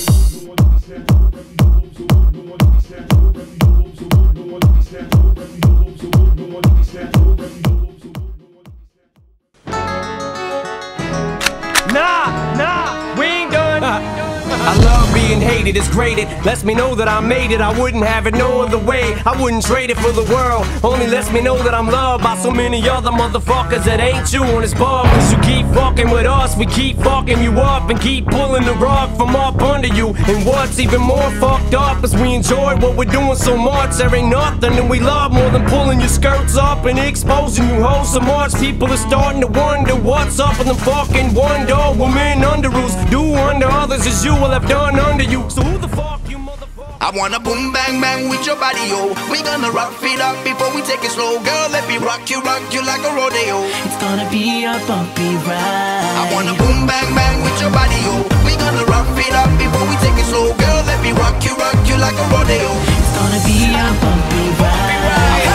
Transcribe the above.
Uh. hated, it's. It lets me know that I made it. I wouldn't have it no other way. I wouldn't trade it for the world. Only lets me know that I'm loved by so many other motherfuckers that ain't you on this bar. Cause you keep fucking with us, we keep fucking you up and keep pulling the rug from under you. And what's even more fucked up is we enjoy what we're doing so much. There ain't nothing that we love more than pulling your skirts up and exposing you hoes so much. People are starting to wonder what's up with them fucking wonder women under rules. Do unto others as you will have done under you. So who the fuck you motherfucker? I wanna boom bang bang with your body, yo. We gonna rock feet up before we take it slow, girl. Let me rock you, rock you like a rodeo. It's gonna be a bumpy ride. I wanna boom bang bang with your body, yo. wanna be a bumpy ride.